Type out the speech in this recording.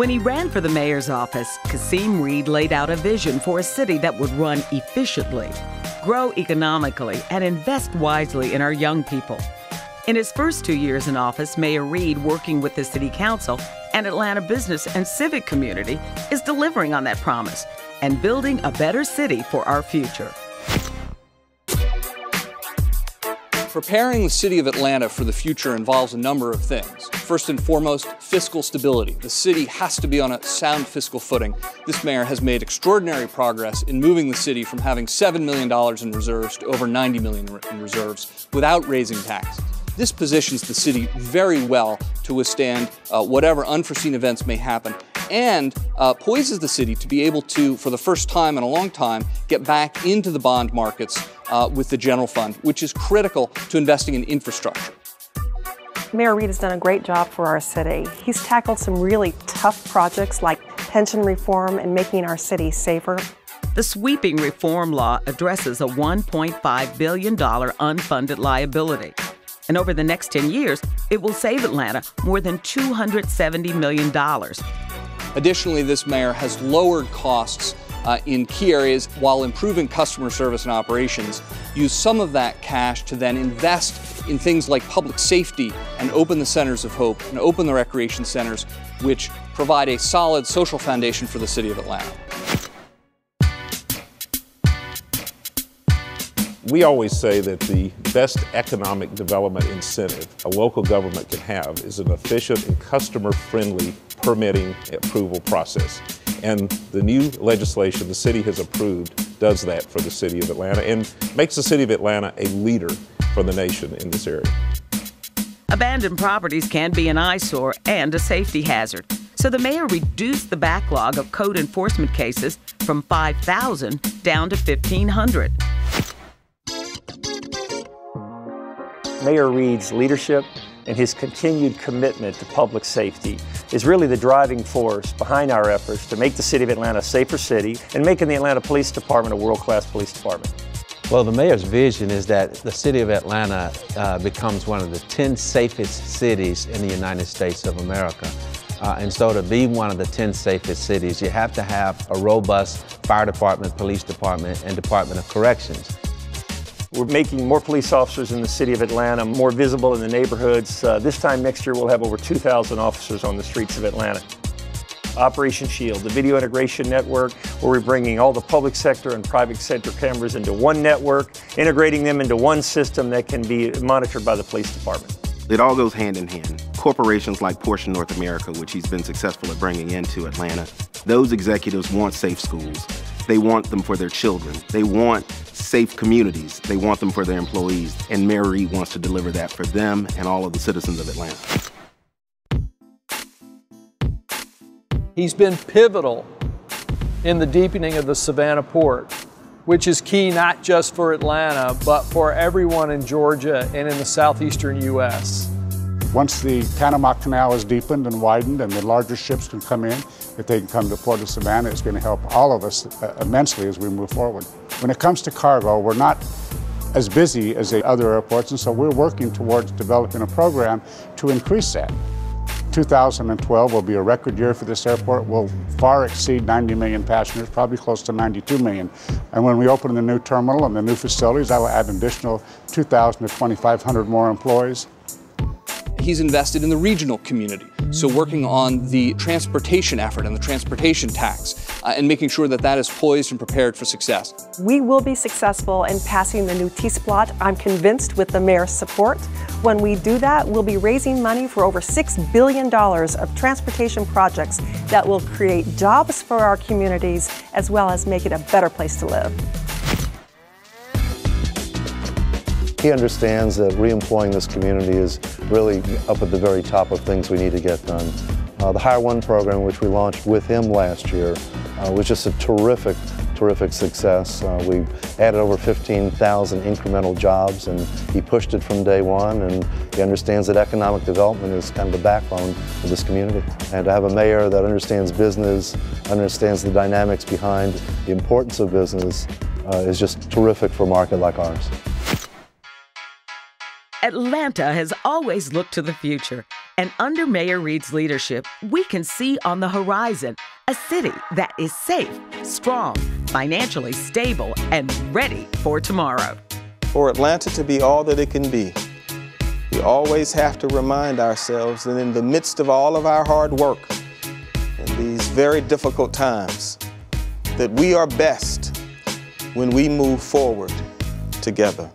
When he ran for the mayor's office, Kasim Reed laid out a vision for a city that would run efficiently, grow economically, and invest wisely in our young people. In his first two years in office, Mayor Reed, working with the City Council and Atlanta business and civic community, is delivering on that promise and building a better city for our future. Preparing the city of Atlanta for the future involves a number of things. First and foremost, fiscal stability. The city has to be on a sound fiscal footing. This mayor has made extraordinary progress in moving the city from having $7 million in reserves to over $90 million in reserves without raising taxes. This positions the city very well to withstand uh, whatever unforeseen events may happen and uh, poises the city to be able to, for the first time in a long time, get back into the bond markets uh, with the general fund, which is critical to investing in infrastructure. Mayor Reed has done a great job for our city. He's tackled some really tough projects like pension reform and making our city safer. The sweeping reform law addresses a $1.5 billion unfunded liability. And over the next 10 years, it will save Atlanta more than $270 million. Additionally, this mayor has lowered costs uh, in key areas while improving customer service and operations, use some of that cash to then invest in things like public safety and open the centers of hope and open the recreation centers, which provide a solid social foundation for the city of Atlanta. We always say that the best economic development incentive a local government can have is an efficient and customer friendly permitting approval process. And the new legislation the city has approved does that for the city of Atlanta and makes the city of Atlanta a leader for the nation in this area. Abandoned properties can be an eyesore and a safety hazard. So the mayor reduced the backlog of code enforcement cases from 5,000 down to 1,500. Mayor Reed's leadership and his continued commitment to public safety is really the driving force behind our efforts to make the City of Atlanta a safer city and making the Atlanta Police Department a world-class police department. Well, the mayor's vision is that the city of Atlanta uh, becomes one of the 10 safest cities in the United States of America. Uh, and so to be one of the 10 safest cities, you have to have a robust fire department, police department, and Department of Corrections. We're making more police officers in the city of Atlanta, more visible in the neighborhoods. Uh, this time next year, we'll have over 2,000 officers on the streets of Atlanta. Operation Shield, the video integration network, where we're bringing all the public sector and private sector cameras into one network, integrating them into one system that can be monitored by the police department. It all goes hand in hand. Corporations like Porsche North America, which he's been successful at bringing into Atlanta, those executives want safe schools. They want them for their children. They want safe communities. They want them for their employees. And Mary wants to deliver that for them and all of the citizens of Atlanta. He's been pivotal in the deepening of the Savannah port, which is key not just for Atlanta, but for everyone in Georgia and in the southeastern U.S. Once the Panama Canal is deepened and widened and the larger ships can come in, if they can come to Port of Savannah, it's going to help all of us uh, immensely as we move forward. When it comes to cargo, we're not as busy as the other airports, and so we're working towards developing a program to increase that. 2012 will be a record year for this airport. We'll far exceed 90 million passengers, probably close to 92 million. And when we open the new terminal and the new facilities, that will add an additional 2,000 to 2,500 more employees he's invested in the regional community. So working on the transportation effort and the transportation tax uh, and making sure that that is poised and prepared for success. We will be successful in passing the new T-SPLOST, I'm convinced, with the mayor's support. When we do that, we'll be raising money for over $6 billion of transportation projects that will create jobs for our communities as well as make it a better place to live. He understands that reemploying this community is really up at the very top of things we need to get done. Uh, the Hire One program, which we launched with him last year, uh, was just a terrific, terrific success. Uh, we added over 15,000 incremental jobs and he pushed it from day one and he understands that economic development is kind of the backbone of this community. And to have a mayor that understands business, understands the dynamics behind the importance of business uh, is just terrific for a market like ours. Atlanta has always looked to the future, And under Mayor Reed's leadership, we can see on the horizon a city that is safe, strong, financially stable, and ready for tomorrow. For Atlanta to be all that it can be, we always have to remind ourselves that in the midst of all of our hard work, in these very difficult times, that we are best when we move forward together.